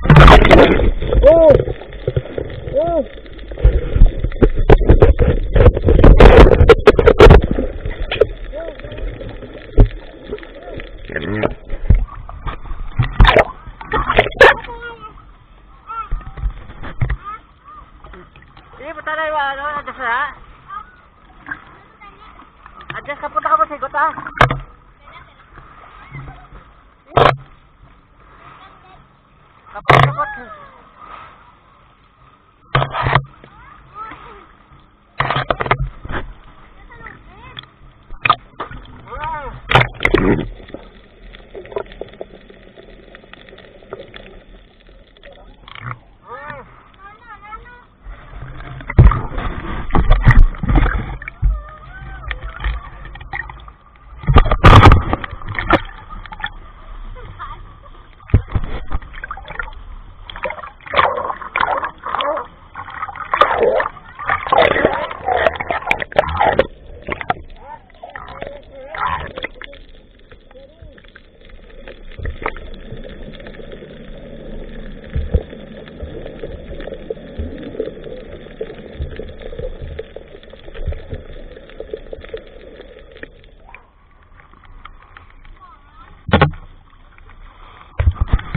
Oh! Oh! Sige, punta na yung ano, adjust na. Adjust ka, punta 아, 그런것 같.